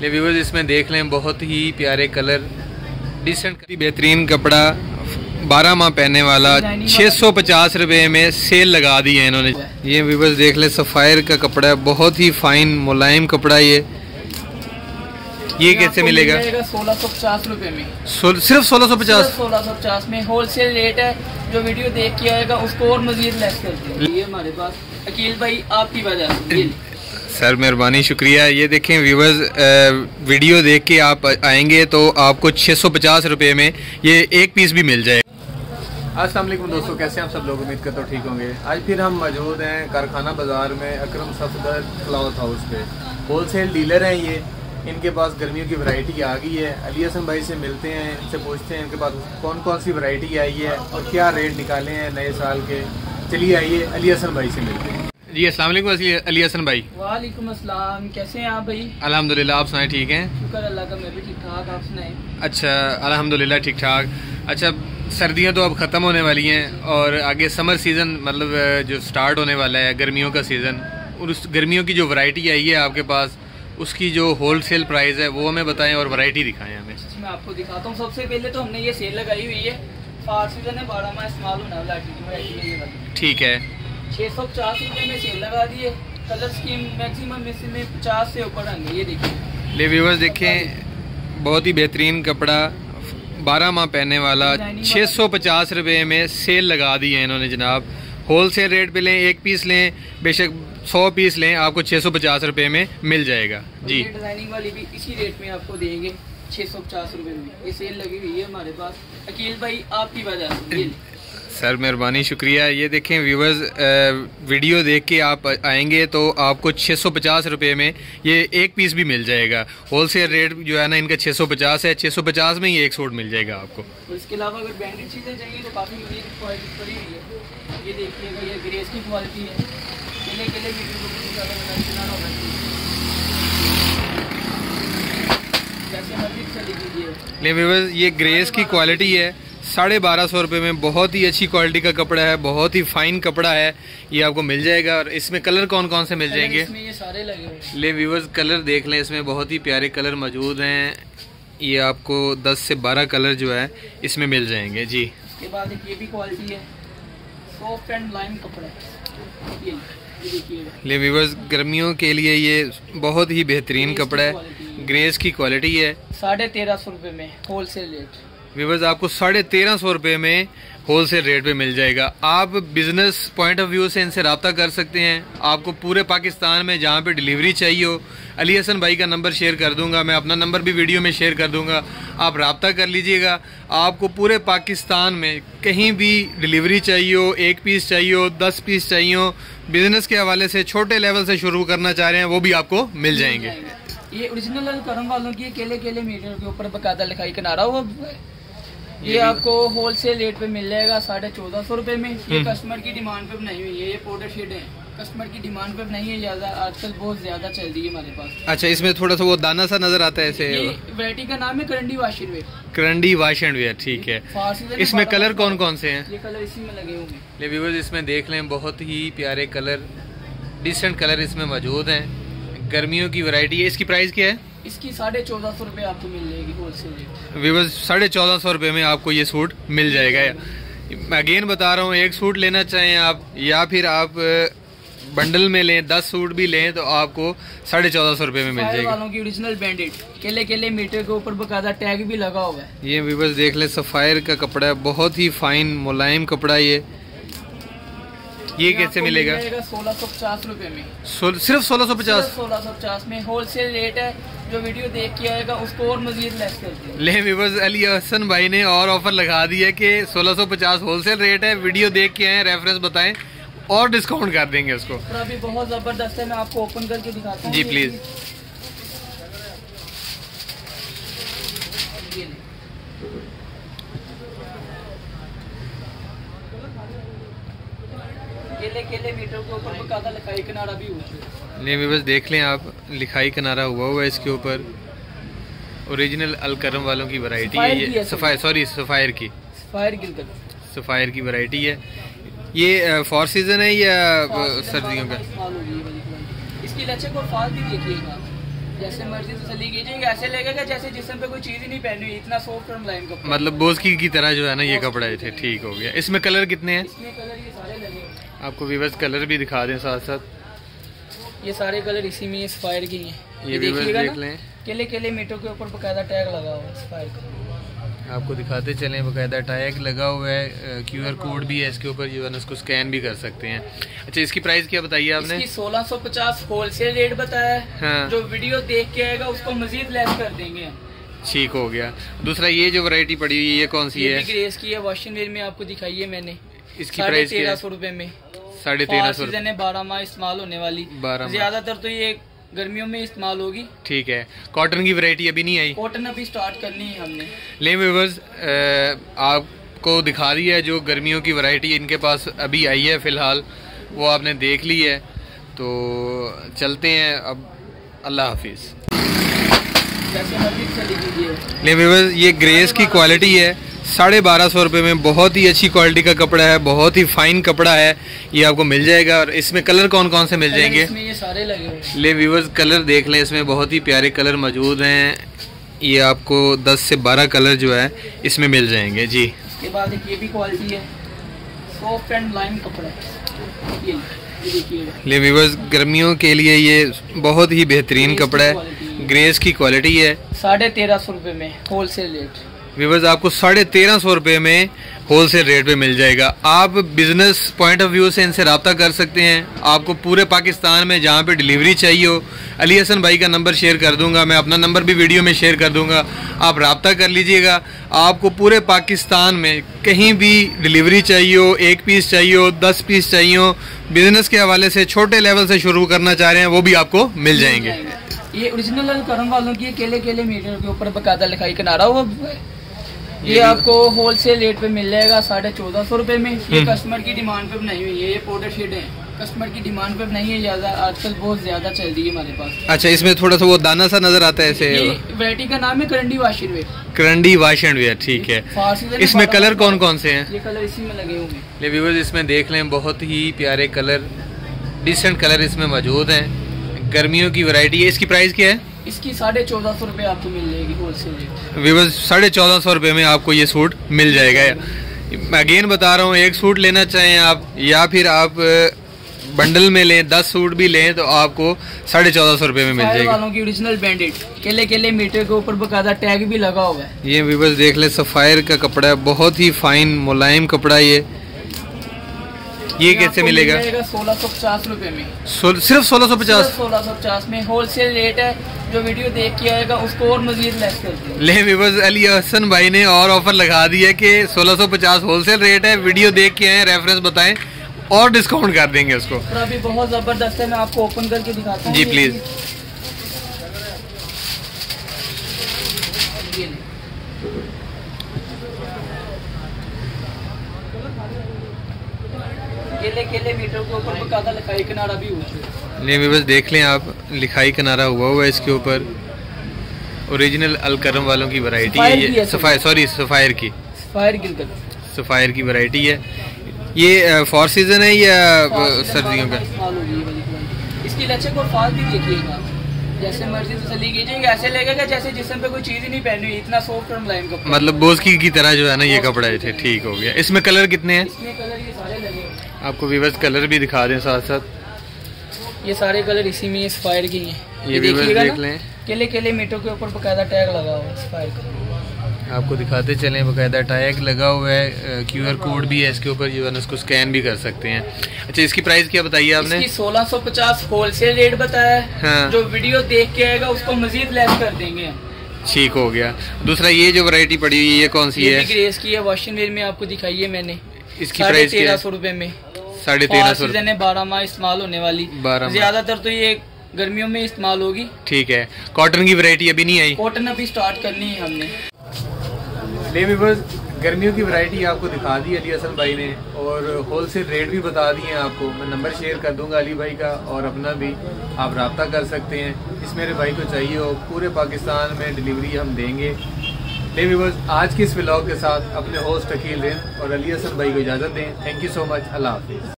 ले व्यूवर्स इसमें देख लें बहुत ही प्यारे कलर डिसेंट बेहतरीन कपड़ा बारह माह पहनने वाला छः सौ पचास रुपये में सेल लगा दी है इन्होंने। ये व्यूवर्स देख लें सफ़ायर का कपड़ा है बहुत ही फाइन मुलायम कपड़ा ये। ये कैसे मिलेगा? सोलह सौ पचास रूपए में। सोल, सिर्फ़ सोलह सौ पचास? सोलह सौ पचास में। होलसेल रेट है जो वीडियो देख के आएगा उसको और मजीद लेस कर ये हमारे पास अकील भाई आपकी वजह से। सर, मेहरबानी, शुक्रिया। ये देखें व्यूवर्स वीडियो देख के आप आएँगे तो आपको छः सौ पचास रुपये में ये एक पीस भी मिल जाएगा अस्सलाम दोस्तों, कैसे आप सब लोग? उम्मीद करते तो ठीक होंगे। आज फिर हम मौजूद हैं कारखाना बाज़ार में अकरम सफदर क्लॉथ हाउस पे। होलसेल डीलर हैं ये। इनके पास गर्मियों की वैरायटी आ गई है। अली हसन भाई से मिलते हैं, इनसे पूछते हैं, इनके पास कौन कौन सी वैरायटी आई है और क्या रेट निकाले हैं नए साल के। चलिए आइए, अली हसन भाई से मिलते हैं। जी अस्सलाम वालेकुम अली हसन भाई। वालेकुम अस्सलाम कैसे हैं आप भाई? अल्हम्दुलिल्लाह आप सुनाए ठीक हैं? शुक्र अल्लाह का मैं भी ठीक ठाक आप सुनाए? अच्छा अल्हम्दुलिल्लाह ठीक ठाक। अच्छा सर्दियाँ तो अब ख़त्म होने वाली हैं और आगे समर सीज़न मतलब जो स्टार्ट होने वाला है गर्मियों का सीज़न और उस गर्मियों की जो वैरायटी आई है आपके पास उसकी जो होल सेल प्राइस है वो हमें बताएँ और वैरायटी दिखाएँ हमें। मैं आपको दिखाता हूँ सबसे पहले तो हमने ये सेल लगाई हुई है। फार सीज़न है बारह माह इस्तेमाल होने वाला। ठीक है। छः सौ पचास रुपये में सेल लगा दिए। कलर स्कीम मैक्सिमम में पचास से ऊपर आएँगे ये देखिए। ले व्यूवर्स देखें बहुत ही बेहतरीन कपड़ा बारह माह पहनने वाला छः सौ पचास रुपये में सेल लगा दी है इन्होंने जनाब। होल सेल रेट पे लें एक पीस लें बेशक सौ पीस लें आपको छः सौ पचास रुपये में मिल जाएगा। जी। डिज़ाइनिंग वाली भी इसी रेट में आपको देंगे छः सौ पचास रुपये में। ये सेल लगी हुई है हमारे पास। अकील भाई आपकी वजह से सर मेहरबानी शुक्रिया। ये देखें व्यूवर्स वीडियो देख के आप आएँगे तो आपको छः सौ पचास रुपये में ये एक पीस भी मिल जाएगा। होल सेल रेट जो है ना इनका छः सौ पचास है। छः सौ पचास में ही एक सूट मिल जाएगा आपको। और इसके अलावा अगर ब्रांडेड चीज़ें चाहिए तो काफ़ी क्वालिटी पड़ी हुई है। ये देखिएगा ये ग्रेस की क्वालिटी है। केले केले ले व्यूवर्स ये। ग्रेस की क्वालिटी है। साढ़े बारह सौ रुपये में बहुत ही अच्छी क्वालिटी का कपड़ा है बहुत ही फाइन कपड़ा है। ये आपको मिल जाएगा और इसमें कलर कौन कौन से मिल जाएँगे? इसमें ये सारे लगे ले व्यूवर्स कलर देख लें इसमें बहुत ही प्यारे कलर मौजूद हैं। ये आपको 10 से 12 कलर जो है इसमें मिल जाएँगे जी। इसके बाद एक ये भी क्वालिटी है सॉफ्ट एंड लाइन कपड़ा। ले व्यूवर्स गर्मियों के लिए ये बहुत ही बेहतरीन कपड़ा है। ग्रेस की क्वालिटी है। साढ़े तेरह सौ रुपये में होल सेल रेट व्यूवर्स आपको साढ़े तेरह सौ रुपये में होल सेल रेट पे मिल जाएगा। आप बिज़नेस पॉइंट ऑफ़ व्यू से इनसे रबता कर सकते हैं। आपको पूरे पाकिस्तान में जहाँ पे डिलीवरी चाहिए हो, अली हसन भाई का नंबर शेयर कर दूँगा, मैं अपना नंबर भी वीडियो में शेयर कर दूँगा। आप रबता कर लीजिएगा। आपको पूरे पाकिस्तान में कहीं भी डिलीवरी चाहिए हो, एक पीस चाहिए हो, दस पीस चाहिए हो बिज़नेस के हवाले से, छोटे लेवल से शुरू करना चाह रहे हैं, वो भी आपको मिल जाएँगे। ये ओरिजिनल करम वालों की केले केले मीटर के ऊपर बकायदा लिखाई किनारा हुआ ये आपको होलसेल रेट पे मिल जाएगा साढ़े चौदह सौ रुपये में। ये कस्टमर हम्म। की डिमांड पे बनाई हुई है ये पाउडर शीट है। कस्टमर की डिमांड पे नहीं है ज़्यादा आजकल बहुत ज़्यादा चल रही है हमारे पास। अच्छा इसमें थोड़ा सा वो दाना सा नज़र आता है ऐसे वैरायटी का नाम है करंडी वाशन वेयर करंडी वाशन वेयर ठीक है। इसमें कलर कौन कौन से हैं? ये कलर इसी में लगे होंगे व्यूवर्स इसमें देख लें बहुत ही प्यारे कलर डिसेंट कलर इसमें मौजूद हैं। गर्मियों की वैरायटी है। इसकी प्राइस क्या है? इसकी साढ़े चौदह सौ रुपये आपको मिल जाएगी होलसेल रेट साढ़े चौदह सौ रुपये में आपको ये सूट मिल जाएगा। अगेन बता रहा हूँ एक सूट लेना चाहें आप या फिर आप बंडल में लें दस सूट भी लें तो आपको साढ़े चौदह सौ रुपये में मिल जाएगा। वालों की ओरिजिनल बैंडेड केले केले मीटर के ऊपर बकायदा टैग भी लगा हुआ है। ये व्यूवर्स देख लें सफ़ायर का कपड़ा है बहुत ही फाइन मुलायम कपड़ा ये। ये कैसे मिलेगा? सोलह सौ पचास रूपए में। सिर्फ़ सोलह सौ पचास? सोलह सौ पचास में। होलसेल रेट है जो वीडियो देख के आएगा उसको और मजीद लेस कर ले अली हसन भाई ने और ऑफ़र लगा दी है की सोलह सौ पचास होलसेल रेट है। वीडियो देख के आए रेफरेंस बताए और डिस्काउंट कर देंगे उसको। अभी बहुत ज़बरदस्त है मैं आपको ओपन करके दिखाता हूँ। जी प्लीज़ केले केले मीटर के ऊपर बकायदा लिखाई किनारा भी हुआ नहीं बस देख लें आप लिखाई किनारा हुआ हुआ है इसके ऊपर। ओरिजिनल अलकरम वालों की वैरायटी है ये। सफायर सॉरी सफायर की। सफायर सफायर की वैरायटी है। ये फॉर सीज़न है या सर्दियों का? इसकी लचक और फाल भी देखिएगा। जैसे मर्ज़ी कीजिए ऐसे लगेगा जैसे जिसम पे कोई चीज़ ही नहीं पहनी हुई इतना सॉफ्ट और मुलायम कपड़ा। मतलब बोस्की की तरह जो है ना ये कपड़ा थे ठीक हो गया। इसमें कलर कितने हैं? इसमें कलर ये सारे हैं। आपको विवर्स कलर भी दिखा दें साथ साथ। ये सारे कलर इसी में स्पायर की हैं ये देखिएगा देख लें। केले केले मीटों के ऊपर बकायदा टैग लगा हुआ है स्पायर का। आपको दिखाते चलें बकायदा टैग लगा हुआ है क्यू आर कोड भी है इसके ऊपर जो उसको स्कैन भी कर सकते हैं। अच्छा इसकी प्राइस क्या बताइए आपने? इसकी 1650 होलसेल रेट बताया हाँ। जो वीडियो देख के आएगा उसको मजीद लेस कर देंगे। ठीक हो गया। दूसरा ये जो वैरायटी पड़ी हुई है ये कौन सी ये है? ग्रेस की है वॉशिंग वेयर में आपको दिखाई है मैंने। इसकी साढ़े प्राइस तेरह सौ रुपये में। साढ़े तेरह सौ सीज़न है बारह माह इस्तेमाल होने वाली। 12 माह। ज़्यादातर तो ये गर्मियों में इस्तेमाल होगी। ठीक है। कॉटन की वैरायटी अभी नहीं आई। कॉटन अभी स्टार्ट करनी है हमने। ले व्यूवर्स आपको दिखा दी है जो गर्मियों की वैरायटी इनके पास अभी आई है फ़िलहाल वो आपने देख ली है। तो चलते हैं अब। अल्लाह हाफिज़। ले व्यूवर्स ये ग्रेस की क्वालिटी है। साढ़े बारह सौ रुपये में बहुत ही अच्छी क्वालिटी का कपड़ा है बहुत ही फाइन कपड़ा है। ये आपको मिल जाएगा और इसमें कलर कौन कौन से मिल जाएँगे? इसमें ये सारे लगे ले व्यूवर्स कलर देख लें इसमें बहुत ही प्यारे कलर मौजूद हैं। ये आपको 10 से 12 कलर जो है इसमें मिल जाएँगे जी। उसके बाद एक ये भी क्वालिटी है सॉफ्ट एंड लाइम कपड़ा। ये ये ले व्यूवर्स गर्मियों के लिए ये बहुत ही बेहतरीन कपड़ा है। ग्रेस की क्वालिटी है। साढ़े तेरह सौ रुपये में होल सेल रेट व्यूवर्स आपको साढ़े तेरह सौ रुपये में होलसेल रेट पे मिल जाएगा। आप बिज़नेस पॉइंट ऑफ़ व्यू से इनसे रबता कर सकते हैं। आपको पूरे पाकिस्तान में जहाँ पे डिलीवरी चाहिए हो, अली हसन भाई का नंबर शेयर कर दूँगा, मैं अपना नंबर भी वीडियो में शेयर कर दूँगा। आप रबता कर लीजिएगा। आपको पूरे पाकिस्तान में कहीं भी डिलीवरी चाहिए हो, एक पीस चाहिए हो, दस पीस चाहिए हो बिज़नेस के हवाले से, छोटे लेवल से शुरू करना चाह रहे हैं, वो भी आपको मिल जाएँगे। ये ओरिजिनल वालों की केले केले मीटर के ऊपर बकायदा लिखाई किनारा हुआ ये आपको होलसेल रेट पे मिल जाएगा साढ़े चौदह सौ रुपए में। ये कस्टमर की डिमांड पे बनाई हुई है ये पाउडर शीट है। कस्टमर की डिमांड पे नहीं है ज़्यादा आजकल बहुत ज़्यादा चल रही है हमारे पास। अच्छा इसमें थोड़ा सा वो दाना सा नज़र आता है ऐसे ये वैरायटी का नाम है करंडी वाशिर वे करंडी वाश एंड वेयर ठीक है। इसमें कलर कौन कौन से हैं? ये कलर इसी में लगे होंगे व्यूवर्स इसमें देख लें बहुत ही प्यारे कलर डिसेंट कलर इसमें मौजूद हैं। गर्मियों की वैरायटी है। इसकी प्राइस क्या है? इसकी साढ़े चौदह सौ रुपये आपको मिल जाएगी होलसेल रेट व्यूवर्स साढ़े चौदह सौ रुपये में आपको ये सूट मिल जाएगा। अगेन बता रहा हूँ एक सूट लेना चाहें आप या फिर आप बंडल में लें दस सूट भी लें तो आपको साढ़े चौदह सौ रुपये में मिल जाएगा। वालों की ओरिजिनल बैंडेड केले केले मीटर के ऊपर बकायदा टैग भी लगा हुआ है। ये व्यूवर्स देख ले सफ़ायर का कपड़ा है बहुत ही फाइन मुलायम कपड़ा ये। ये कैसे मिलेगा? सोलह सौ पचास रूपए में। सोल- सिर्फ़ सोलह सौ पचास? सोलह सौ पचास में। होलसेल रेट है जो वीडियो देख के आएगा उसको और मजीद लेस कर ले अली हसन भाई ने और ऑफ़र लगा दी है कि 1650 होलसेल रेट है वीडियो देख के आए रेफरेंस बताएँ और डिस्काउंट कर देंगे उसको। अभी बहुत ज़बरदस्त है मैं आपको ओपन करके दिखाता हूँ। जी, ये please. ये ले। केले केले मीटर के ऊपर बकायदा लिखाई किनारा भी है। ले व्यूवर्स देख लें आप लिखाई किनारा हुआ हुआ है इसके ऊपर। ओरिजिनल अलकरम वालों की वैरायटी है ये। Sapphire sorry. सफ़ायर की। फायर गिलगत सफ़ायर की वैरायटी है। ये फॉर सीज़न है या सर्दियों का। इसकी लचक और फाल भी देखिएगा। जैसे मर्ज़ी तसली कीजिएगा ऐसे लगेगा जैसे जिसम पे कोई चीज़ ही नहीं पहनी हुई इतना सॉफ्ट और मुलायम कपड़ा। मतलब बोस्की की तरह जो है ना ये कपड़ा है ठीक हो गया। इसमें कलर कितने हैं? इसमें कलर ये सारे लगे हैं। आपको व्यूवर्स कलर भी दिखा दें साथ साथ। ये सारे कलर इसी में स्पायर की हैं ये देखिएगा देख लें। केले केले मीटों के ऊपर बकायदा टैग लगा हुआ है स्पायर का। आपको दिखाते चलें बकायदा टैग लगा हुआ है क्यू आर कोड भी है इसके ऊपर जो है उसको स्कैन भी कर सकते हैं। अच्छा इसकी प्राइस क्या बताइए आपने? इसकी 1650 होलसेल रेट बताया हाँ। जो वीडियो देख के आएगा उसको मजीद लेस कर देंगे। ठीक हो गया। दूसरा ये जो वैरायटी पड़ी हुई है ये कौन सी ये है? ग्रेस की है वॉशिंग वेयर में आपको दिखाई है मैंने। इसकी प्राइस तेरह सौ रुपए में। साढ़े तेरह सौ सीज़न है बारह माह इस्तेमाल होने वाली। बारह ज़्यादातर तो ये गर्मियों में इस्तेमाल होगी। ठीक है। कॉटन की वैरायटी अभी नहीं आई। कॉटन अभी स्टार्ट करनी है हमने। गर्मियों की वैरायटी आपको दिखा दी अली असल भाई ने और होलसेल रेट भी बता दिए हैं आपको। मैं नंबर शेयर कर दूँगा अली भाई का और अपना भी आप रबता कर सकते हैं। इस मेरे भाई को चाहिए हो पूरे पाकिस्तान में डिलीवरी हम देंगे। ले व्यूवर्स आज के इस व्लॉग के साथ अपने होस्ट अकील रेन और अली हसन भाई को इजाज़त दें। थैंक यू सो मच अल्लाह हाफिज़।